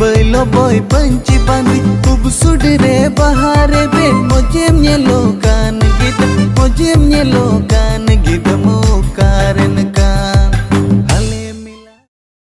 Balor boy पंची बांधी। खूब सुडरे बहारे बे। मुझे म्यलो कान गीत, मुझे म्यलो कान